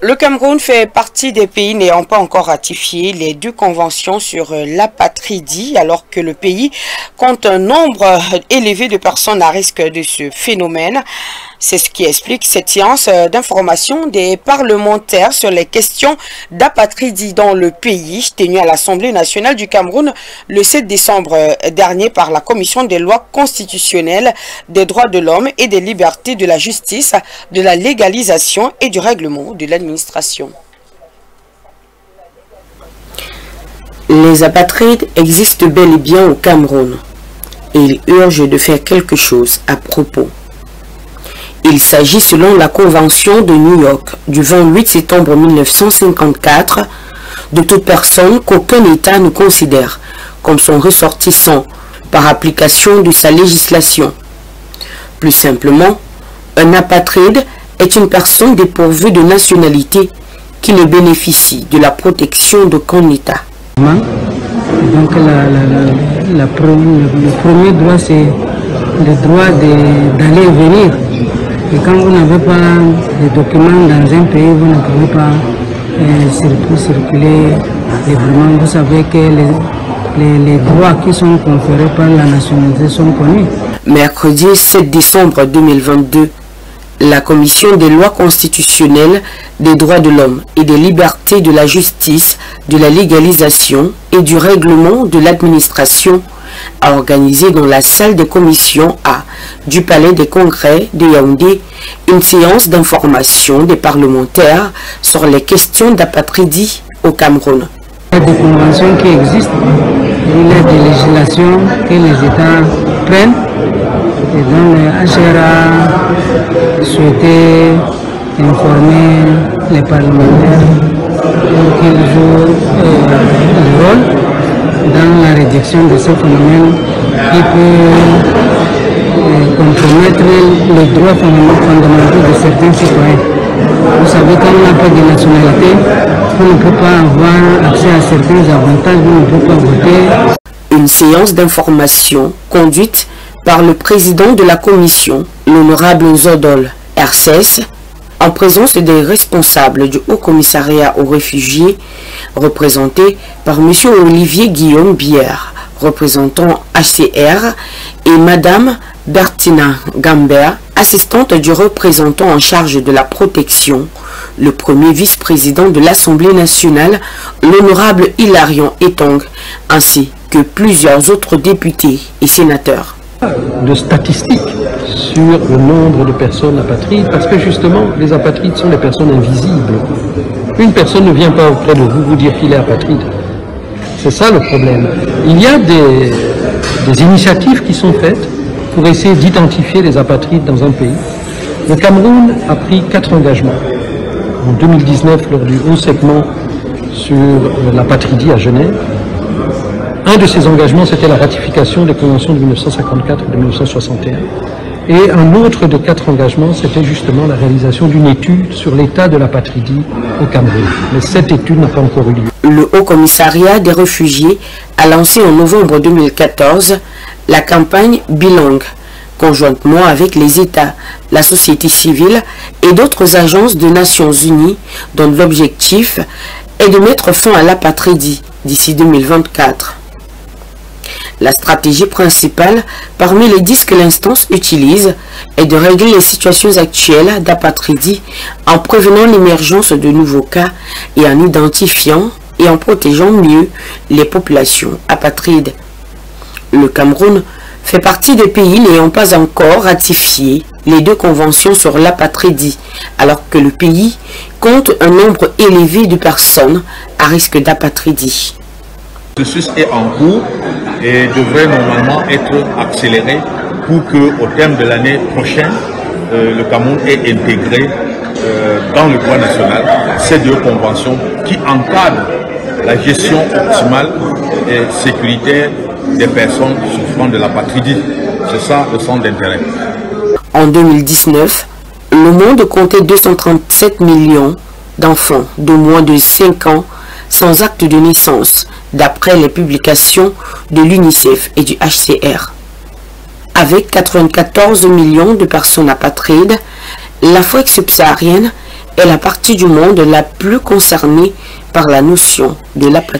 Le Cameroun fait partie des pays n'ayant pas encore ratifié les deux conventions sur euh, l'apatridie, alors que le pays compte un nombre euh, élevé de personnes à risque de ce phénomène. C'est ce qui explique cette séance euh, d'information des parlementaires sur les questions d'apatridie dans le pays, tenue à l'Assemblée nationale du Cameroun le 7 décembre dernier par la Commission des lois constitutionnelles, des droits de l'homme et des libertés de la justice, de la légalisation et du règlement de l'administration les apatrides existent bel et bien au Cameroun et ils urgent de faire quelque chose à propos. Il s'agit selon la Convention de New York du 28 septembre 1954 de toute personne qu'aucun État ne considère comme son ressortissant par application de sa législation. Plus simplement, un apatride est une personne dépourvue de nationalité qui ne bénéficie de la protection d'aucun État. Donc le premier droit, c'est le droit d'aller et venir. Et quand vous n'avez pas de documents dans un pays, vous ne pouvez pas euh, circuler librement. Vous savez que les, les droits qui sont conférés par la nationalité sont connus. Mercredi 7 décembre 2022, la Commission des lois constitutionnelles, des droits de l'homme et des libertés de la justice, de la légalisation et du règlement de l'administration a organisé dans la salle des commissions A du Palais des Congrès de Yaoundé une séance d'information des parlementaires sur les questions d'apatridie au Cameroun. Il y a des conventions qui existent, il y a des législations que les États prennent et donc le a souhaité informer les parlementaires pour qu'ils jouent euh, le rôle dans la réduction de ce phénomène qui peut euh, compromettre les droits fondamentaux de certains citoyens. Vous savez, quand on n'a pas de nationalité, on ne peut pas avoir accès à certains avantages, on ne peut pas voter. Une séance d'information conduite par le président de la commission, l'honorable Zodol RCS, en présence des responsables du Haut Commissariat aux réfugiés, représenté par M. Olivier Guillaume Bière, représentant HCR, et Mme Bertina Gambert, assistante du représentant en charge de la protection, le premier vice-président de l'Assemblée nationale, l'honorable Hilarion Etong, ainsi que plusieurs autres députés et sénateurs de sur le nombre de personnes apatrides, parce que justement, les apatrides sont des personnes invisibles. Une personne ne vient pas auprès de vous vous dire qu'il est apatride. C'est ça le problème. Il y a des, initiatives qui sont faites pour essayer d'identifier les apatrides dans un pays. Le Cameroun a pris quatre engagements. En 2019, lors du haut segment sur l'apatridie à Genève, un de ces engagements, c'était la ratification des conventions de 1954 et de 1961. Et un autre de quatre engagements, c'était justement la réalisation d'une étude sur l'état de la patridie au Cameroun. Mais cette étude n'a pas encore eu lieu. Le Haut Commissariat des réfugiés a lancé en novembre 2014 la campagne Bilang, conjointement avec les États, la société civile et d'autres agences de Nations Unies, dont l'objectif est de mettre fin à la patridie d'ici 2024. La stratégie principale, parmi les dix que l'instance utilise, est de régler les situations actuelles d'apatridie en prévenant l'émergence de nouveaux cas et en identifiant et en protégeant mieux les populations apatrides. Le Cameroun fait partie des pays n'ayant pas encore ratifié les deux conventions sur l'apatridie, alors que le pays compte un nombre élevé de personnes à risque d'apatridie. Le est en cours et devrait normalement être accéléré pour que, au terme de l'année prochaine, euh, le Cameroun ait intégré euh, dans le droit national ces deux conventions qui encadrent la gestion optimale et sécuritaire des personnes souffrant de la patrie. C'est ça le centre d'intérêt. En 2019, le monde comptait 237 millions d'enfants de moins de 5 ans sans acte de naissance, d'après les publications de l'UNICEF et du HCR. Avec 94 millions de personnes apatrides, l'Afrique subsaharienne est la partie du monde la plus concernée par la notion de la